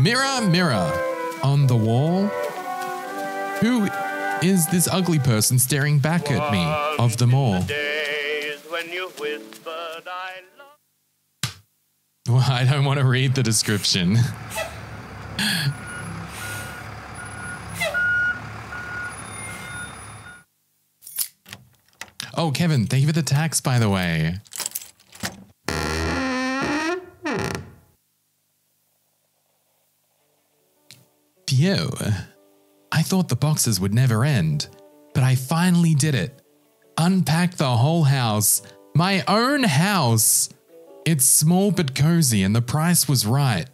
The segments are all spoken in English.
Mirror, mirror on the wall. Who is this ugly person staring back at me of them all? Well, I don't want to read the description. oh, Kevin, thank you for the tax, by the way. Phew. I thought the boxes would never end, but I finally did it. Unpacked the whole house. My own house. It's small but cozy, and the price was right.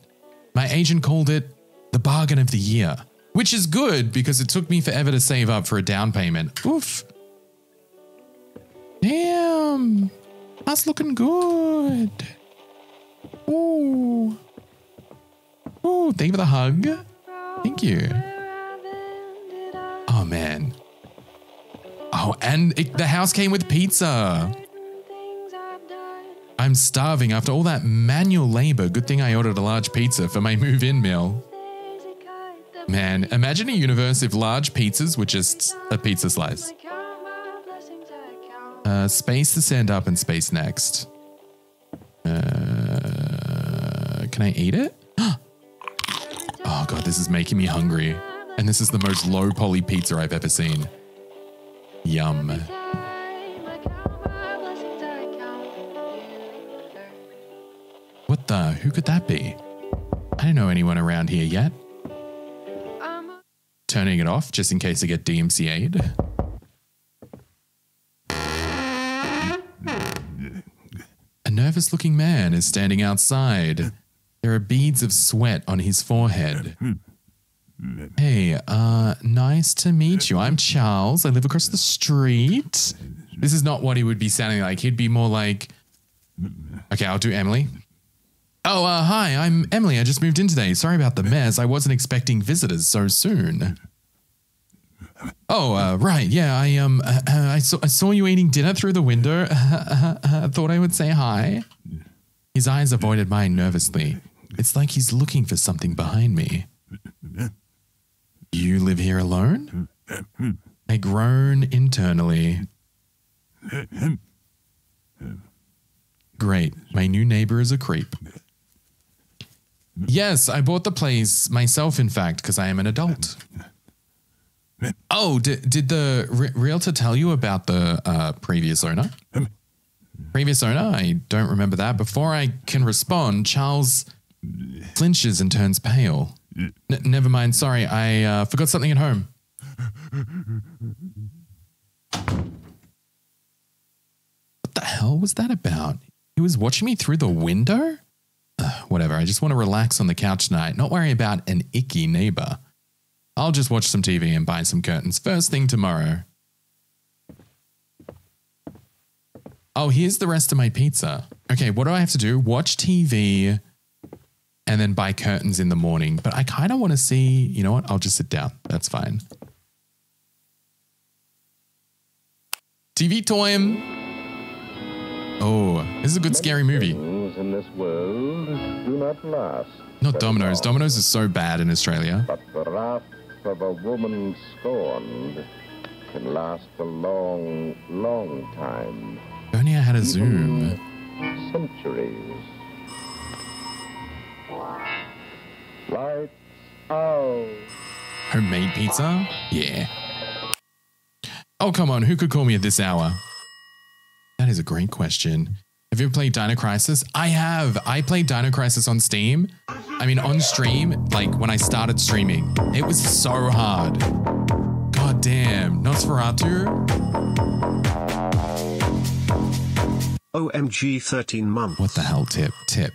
My agent called it the bargain of the year, which is good because it took me forever to save up for a down payment. Oof. Damn. That's looking good. Ooh. Ooh, thank you for the hug. Thank you. Oh, man. Oh, and it, the house came with pizza. I'm starving after all that manual labor. Good thing I ordered a large pizza for my move in meal. Man, imagine a universe if large pizzas were just a pizza slice. Uh, space to stand up and space next. Uh, can I eat it? Oh god, this is making me hungry. And this is the most low poly pizza I've ever seen. Yum. What the? Who could that be? I don't know anyone around here yet. Turning it off just in case I get DMCA'd. A nervous looking man is standing outside. There are beads of sweat on his forehead. Hey, uh, nice to meet you. I'm Charles. I live across the street. This is not what he would be sounding like. He'd be more like, okay, I'll do Emily. Oh, uh, hi, I'm Emily. I just moved in today. Sorry about the mess. I wasn't expecting visitors so soon. Oh, uh, right. Yeah, I um, uh, I saw I saw you eating dinner through the window. I thought I would say hi. His eyes avoided mine nervously. It's like he's looking for something behind me. You live here alone? I groan internally. Great. My new neighbor is a creep. Yes, I bought the place myself, in fact, because I am an adult. Oh, did, did the re- realtor tell you about the uh, previous owner? Previous owner? I don't remember that. Before I can respond, Charles flinches and turns pale. N- never mind. Sorry, I uh, forgot something at home. What the hell was that about? He was watching me through the window? Ugh, whatever. I just want to relax on the couch tonight, not worry about an icky neighbor. I'll just watch some TV and buy some curtains first thing tomorrow. Oh, here's the rest of my pizza. Okay, what do I have to do? Watch TV and then buy curtains in the morning. But I kind of want to see, you know what? I'll just sit down. That's fine. TV time. Oh, this is a good scary movie. In this world do not last. Not very Domino's. Domino's is so bad in Australia. But the wrath of a woman scorned can last a long, long time. If only I had a Zoom. Centuries. Lights out. Homemade pizza? Yeah. Oh, come on. Who could call me at this hour? That is a great question. Have you ever played Dino Crisis? I have. I played Dino Crisis on Steam. I mean, on stream, like when I started streaming. It was so hard. God damn. Nosferatu? OMG 13 months. What the hell, Tip? Tip.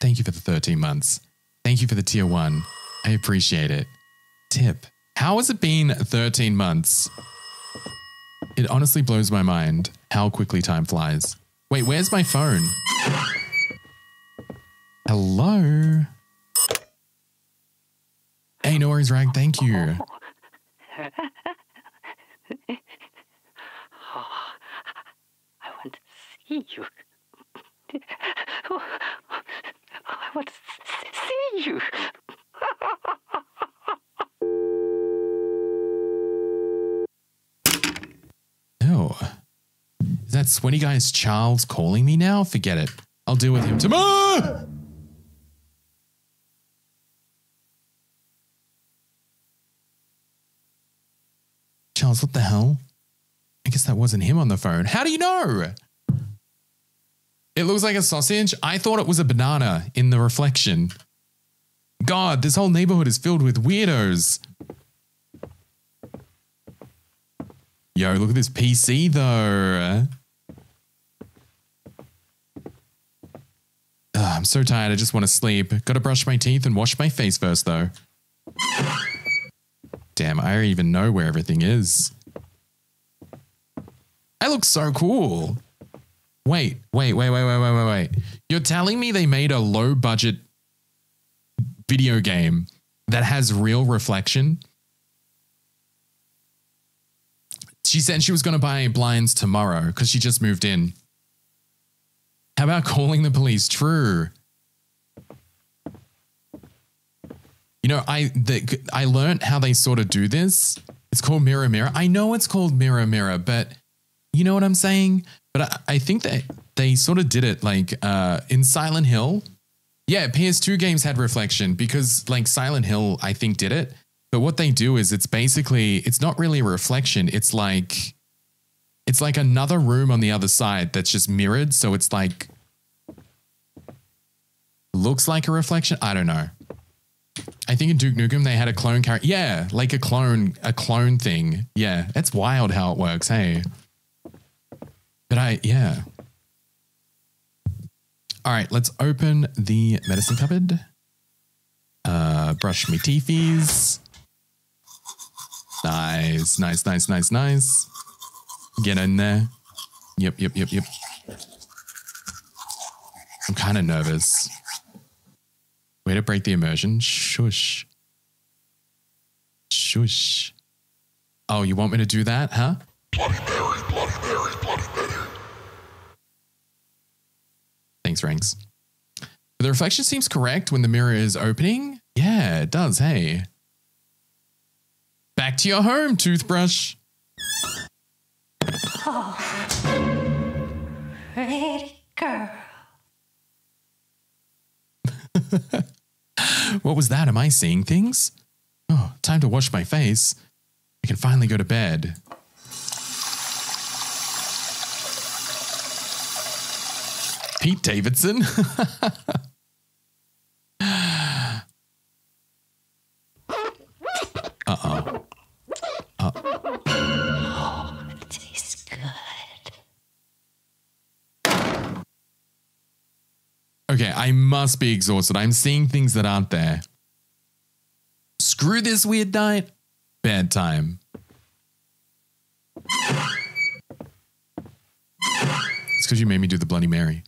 Thank you for the 13 months. Thank you for the tier one. I appreciate it. Tip. How has it been 13 months? It honestly blows my mind how quickly time flies. Wait, where's my phone? Hello? Hey, no worries, Rag. Thank you. Oh, I want to see you. Oh, not see you. no. Is that sweaty guy's Charles calling me now? Forget it. I'll deal with him tomorrow. Charles, what the hell? I guess that wasn't him on the phone. How do you know? It looks like a sausage. I thought it was a banana in the reflection. God, this whole neighborhood is filled with weirdos. Yo, look at this PC though. Ugh, I'm so tired. I just want to sleep. Gotta brush my teeth and wash my face first though. Damn, I don't even know where everything is. I look so cool. Wait, wait, wait, wait, wait, wait, wait, wait. You're telling me they made a low budget video game that has real reflection? She said she was going to buy blinds tomorrow because she just moved in. How about calling the police? True. You know, I the, I learned how they sort of do this. It's called mirror mirror. I know it's called mirror mirror, but you know what I'm saying? But I, I think that they sort of did it like uh, in Silent Hill. Yeah, PS2 games had reflection because like Silent Hill, I think did it. But what they do is it's basically it's not really a reflection. It's like it's like another room on the other side that's just mirrored. So it's like looks like a reflection. I don't know. I think in Duke Nukem they had a clone character. Yeah, like a clone, a clone thing. Yeah, it's wild how it works. Hey, but I yeah. All right, let's open the medicine cupboard. Uh, brush me teethies. Nice, nice, nice, nice, nice. Get in there. Yep, yep, yep, yep. I'm kind of nervous. Way to break the immersion. Shush. Shush. Oh, you want me to do that, huh? Bloody Mary, Bloody Mary. Thanks, Ranks. The reflection seems correct when the mirror is opening. Yeah, it does. Hey. Back to your home, toothbrush. Pretty girl. What was that? Am I seeing things? Oh, time to wash my face. I can finally go to bed. Pete Davidson? uh oh. Tastes good. Okay, I must be exhausted. I'm seeing things that aren't there. Screw this weird night. Bad time. It's because you made me do the Bloody Mary.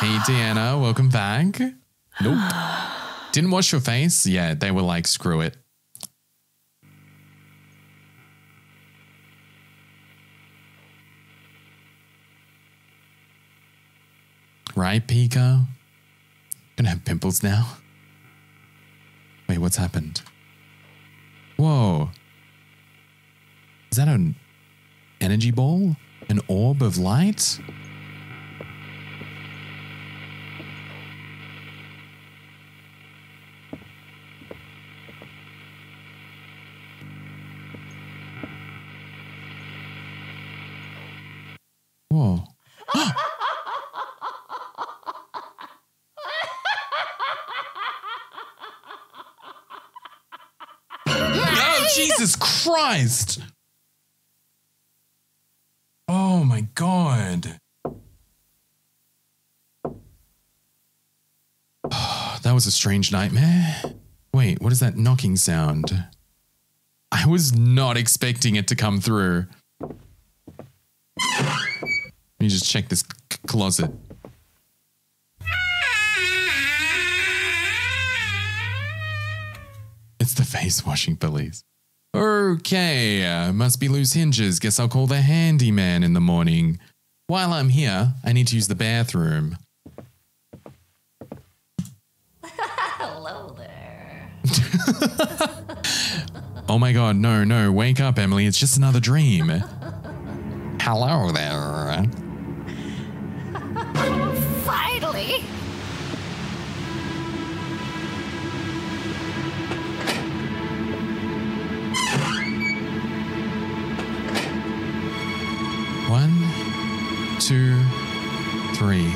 Hey, Deanna, welcome back. Nope. Didn't wash your face? Yeah, they were like, screw it. Right, Pico? Gonna have pimples now? Wait, what's happened? Whoa. Is that an energy ball? An orb of light? Whoa. Oh, Jesus Christ. Oh my God. That was a strange nightmare. Wait, what is that knocking sound? I was not expecting it to come through. Let me just check this c- closet. It's the face washing police. Okay, uh, must be loose hinges. Guess I'll call the handyman in the morning. While I'm here, I need to use the bathroom. Hello there. Oh my god, no, no, wake up, Emily. It's just another dream. Hello there. One, two, three.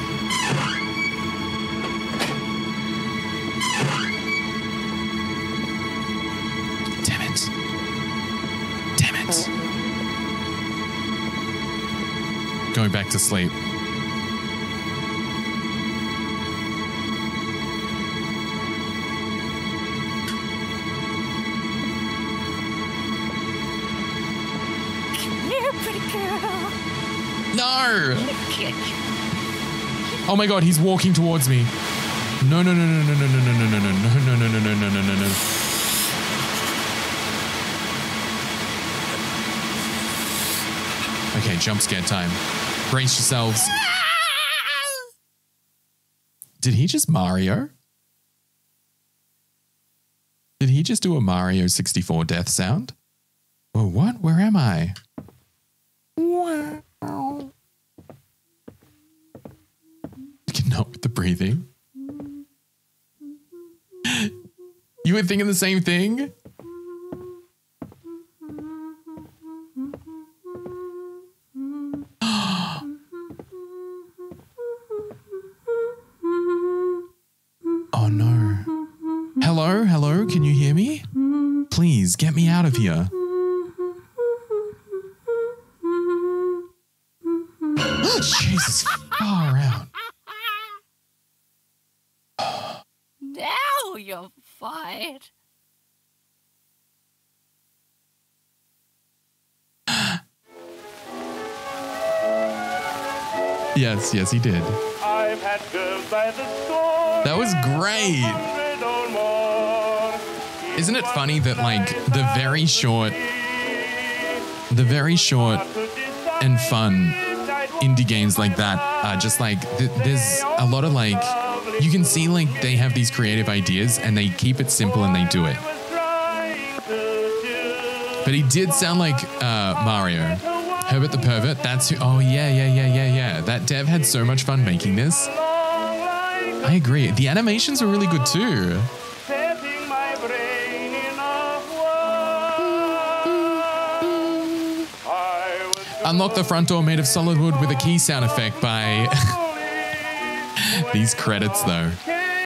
Damn it. Damn it. Oh. Going back to sleep. Oh my god, he's walking towards me. No, no, no, no, no, no, no, no, no, no, no, no, no, no, no, no, no, no, no. Okay, jump scare time. Brace yourselves. Did he just Mario? Did he just do a Mario 64 death sound? Oh, what? Where am I? Wow. Not with the breathing. You were thinking the same thing? oh no. Hello? Hello? Can you hear me? Please get me out of here. Yes, yes, he did. I've had girls by the score. That was great. hundred or more. Isn't it funny that like the very short, the very short and fun indie games like that are just like th- there's a lot of like you can see like they have these creative ideas and they keep it simple and they do it. But he did sound like uh, Mario. Herbert the Pervert. That's who. Oh yeah, yeah, yeah, yeah, yeah. That dev had so much fun making this. I agree. The animations were really good too. Unlock the front door made of solid wood with a key sound effect by these credits though.